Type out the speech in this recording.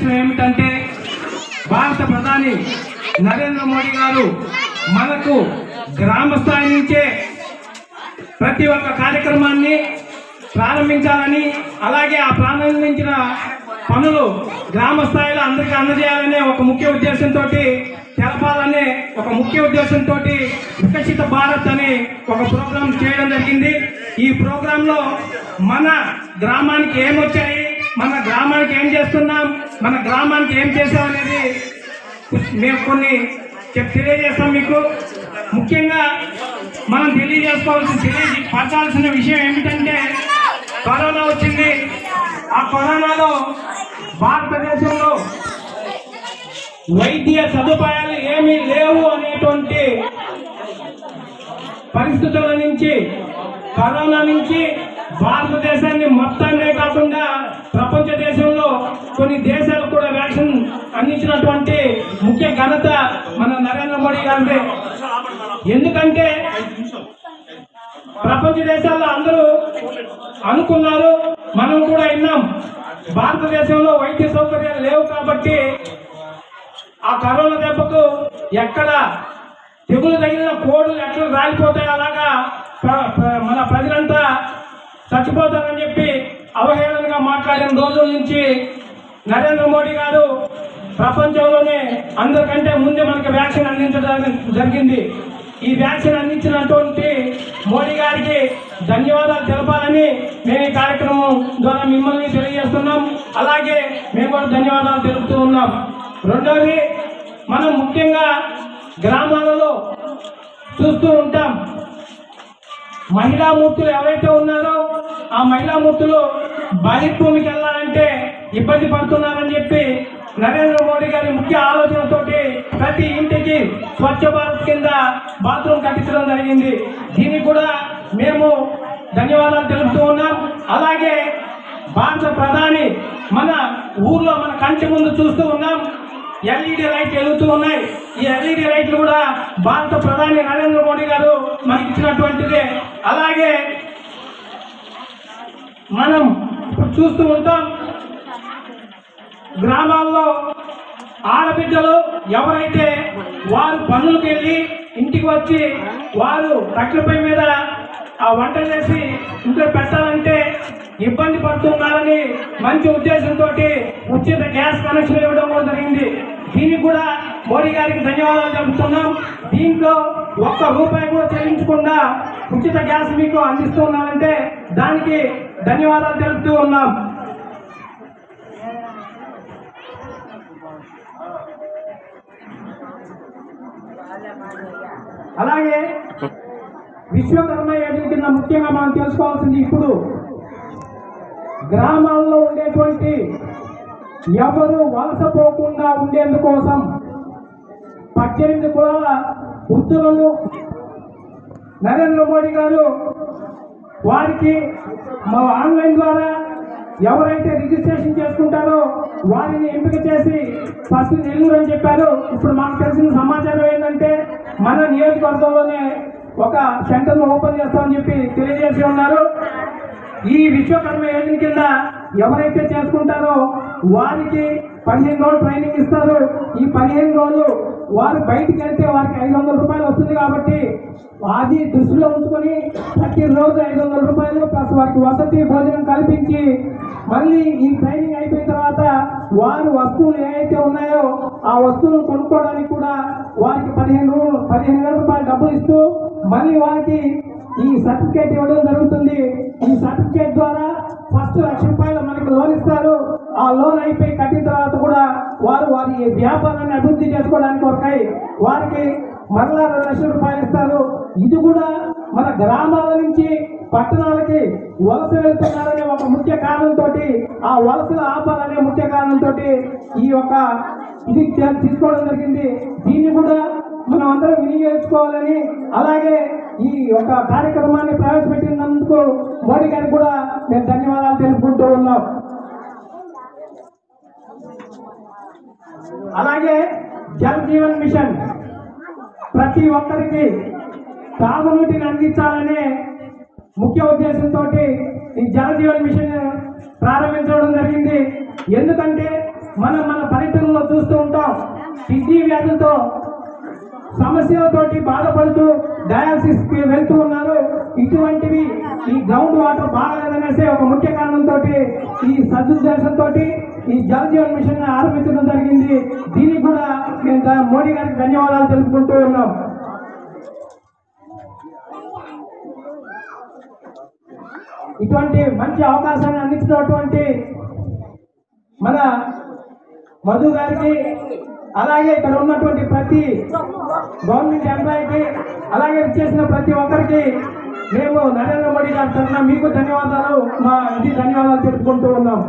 ఏమిటంటే భారత ప్రధాని నరేంద్ర మోడీ గారు మనకు గ్రామ స్థాయి నుంచే ప్రతి ఒక్క కార్యక్రమాన్ని ప్రారంభించాలని అలాగే ఆ ప్రారంభించిన పనులు గ్రామ స్థాయిలో అందరికీ అందజేయాలనే ఒక ముఖ్య ఉద్దేశంతో తెలపాలనే ఒక ముఖ్య ఉద్దేశంతో వికసిత భారత్ అనే ఒక ప్రోగ్రాం చేయడం జరిగింది. ఈ ప్రోగ్రాంలో మన గ్రామానికి ఏమొచ్చాయి? మన గ్రామానికి ఏం చేస్తున్నాం? మన గ్రామానికి ఏం చేసాం అనేది మేము కొన్ని తెలియజేస్తాం మీకు. ముఖ్యంగా మనం తెలియజేసుకోవాల్సిన తెలియపరచాల్సిన విషయం ఏమిటంటే కరోనా వచ్చింది. ఆ కరోనాలో భారతదేశంలో వైద్య సదుపాయాలు ఏమీ లేవు అనేటువంటి పరిస్థితుల నుంచి కరోనా నుంచి భారతదేశాన్ని మొత్తాన్ని వచ్చినటువంటి ముఖ్య ఘనత మన నరేంద్ర మోడీ గారి ఎందుకంటే ప్రపంచ దేశాల్లో అందరూ అనుకున్నారు మనం కూడా విన్నాం. భారతదేశంలో వైద్య సౌకర్యాలు లేవు కాబట్టి ఆ కరోనా దెబ్బకు ఎక్కడ తెగులు తగిలిన కోడులు ఎట్లా రాలిపోతాయి అలాగా మన ప్రజలంతా చచ్చిపోతారని చెప్పి అవహేళనగా మాట్లాడిన రోజుల నుంచి నరేంద్ర మోడీ గారు ప్రపంచంలోనే అందరికంటే ముందే మనకి వ్యాక్సిన్ అందించడం జరిగింది. ఈ వ్యాక్సిన్ అందించినటువంటి మోడీ గారికి ధన్యవాదాలు తెలపాలని మేము ఈ కార్యక్రమం ద్వారా మిమ్మల్ని తెలియజేస్తున్నాం. అలాగే మేము కూడా ధన్యవాదాలు తెలుపుతూ ఉన్నాం. రెండవది మనం ముఖ్యంగా గ్రామాలలో చూస్తూ ఉంటాం. మహిళా మూర్తులు ఎవరైతే ఉన్నారో ఆ మహిళా మూర్తులు భూమికి వెళ్ళాలంటే ఇబ్బంది పడుతున్నారని చెప్పి నరేంద్ర మోడీ గారి ముఖ్య ఆలోచనతో ప్రతి ఇంటికి స్వచ్ఛ భారత్ కింద బాత్రూమ్ కట్టించడం జరిగింది. దీనికి కూడా మేము ధన్యవాదాలు తెలుపుతూ ఉన్నాం. అలాగే భారత ప్రధాని మన ఊర్లో మన కంటి ముందు చూస్తూ ఉన్నాం. ఎల్ఈడి లైట్లు వెలుగుతూ ఉన్నాయి. ఈ ఎల్ఈడి లైట్లు కూడా భారత ప్రధాని నరేంద్ర మోడీ గారు మనకి ఇచ్చినటువంటిదే. అలాగే మనం చూస్తూ ఉంటాం. గ్రామాల్లో ఆడబిడ్డలు ఎవరైతే వారు పనులకు వెళ్ళి ఇంటికి వచ్చి వారు కట్టెలపై మీద ఆ వంట చేసి ఇంట్లో పెట్టాలంటే ఇబ్బంది పడుతున్నారని మంచి ఉద్దేశంతో ఉచిత గ్యాస్ కనెక్షన్ ఇవ్వడం కూడా జరిగింది. దీనికి కూడా మోడీ గారికి ధన్యవాదాలు చెబుతున్నాం దీంట్లో ఒక్క రూపాయి కూడా చెల్లించకుండా ఉచిత గ్యాస్ మీకు అందిస్తున్నారంటే దానికి ధన్యవాదాలు తెలుపుతూ ఉన్నాం. అలాగే విశ్వకర్మ యోజన కింద ముఖ్యంగా మనం తెలుసుకోవాల్సింది ఇప్పుడు గ్రామాల్లో ఉండేటువంటి ఎవరు వలస పోకుండా ఉండేందుకోసం పద్దెనిమిది కులాల వృద్ధులను నరేంద్ర మోడీ గారు వారికి మా ఆన్లైన్ ద్వారా ఎవరైతే రిజిస్ట్రేషన్ చేసుకుంటారో వారిని ఎంపిక చేసి ఫస్ట్ నెల్లూరు అని చెప్పారు. ఇప్పుడు మాకు తెలిసిన సమాచారం ఏంటంటే మన నియోజకవర్గంలోనే ఒక సెంటర్ను ఓపెన్ చేస్తామని చెప్పి తెలియజేసి ఉన్నారు. ఈ విశ్వకర్మ యోజన కింద ఎవరైతే చేసుకుంటారో వారికి పదిహేను రోజులు ట్రైనింగ్ ఇస్తారు. ఈ పదిహేను రోజులు వారు బయటికి వెళ్తే వారికి ఐదు వందల రూపాయలు వస్తుంది కాబట్టి అది దృష్టిలో ఉంచుకొని ప్రతి రోజు ఐదు వందల రూపాయలు ప్లస్ వారికి వసతి భోజనం కల్పించి మళ్ళీ ఈ ట్రైనింగ్ అయిపోయిన తర్వాత వారు వస్తువులు ఏవైతే ఉన్నాయో ఆ వస్తువులు కొనుక్కోవడానికి కూడా వారికి పదిహేను రూ పదిహేను వేల రూపాయలు డబ్బులు ఇస్తూ మళ్ళీ వారికి ఈ సర్టిఫికేట్ ఇవ్వడం జరుగుతుంది. ఈ సర్టిఫికేట్ ద్వారా ఫస్ట్ లక్ష రూపాయలు మనకి లోన్ ఇస్తారు. ఆ లోన్ అయిపోయి కట్టిన తర్వాత కూడా వారు వారి వ్యాపారాన్ని అభివృద్ధి చేసుకోవడానికి వరకై వారికి మరలా రెండు లక్షల రూపాయలు ఇస్తారు. ఇది కూడా మన గ్రామాల నుంచి పట్టణాలకి వలస వెళ్తున్నారనే ఒక ముఖ్య కారణంతో ఆ వలసలు ఆపాలనే ముఖ్య కారణంతో ఈ యొక్క ఇది తీసుకోవడం జరిగింది. దీన్ని కూడా మనం అందరం వినియోగించుకోవాలని అలాగే ఈ యొక్క కార్యక్రమాన్ని ప్రవేశపెట్టినందుకు మోడీ గారికి కూడా మేము ధన్యవాదాలు తెలుపుకుంటూ ఉన్నాం. అలాగే జల్ జీవన్ మిషన్ ప్రతి ఒక్కరికి తాగునీటిని అందించాలనే ముఖ్య ఉద్దేశంతో ఈ జల జీవన్ మిషన్ ప్రారంభించడం జరిగింది. ఎందుకంటే మనం మన పర్యటనలో చూస్తూ ఉంటాం కిడ్నీ వ్యాధులతో సమస్యలతోటి బాధపడుతూ డయాలసిస్ వెళ్తూ ఉన్నారు. ఇటువంటివి ఈ గ్రౌండ్ వాటర్ బాగాలేదనేసి ఒక ముఖ్య కారణంతో ఈ సదుద్దేశంతో ఈ జల్ జీవన్ మిషన్ ఆరంభించడం జరిగింది. దీనికి కూడా మేము మోడీ గారికి ధన్యవాదాలు తెలుపుకుంటూ ఉన్నాం. ఇటువంటి మంచి అవకాశాన్ని అందించినటువంటి మన మధు గారికి అలాగే ఇక్కడ ఉన్నటువంటి ప్రతి గవర్నమెంట్ ఎంప్లాయీకి అలాగే చేసిన ప్రతి ఒక్కరికి మేము నరేంద్ర మోడీ గారి తరఫున మీకు ధన్యవాదాలు మా ఇది ధన్యవాదాలు తెలుపుకుంటూ ఉన్నాం.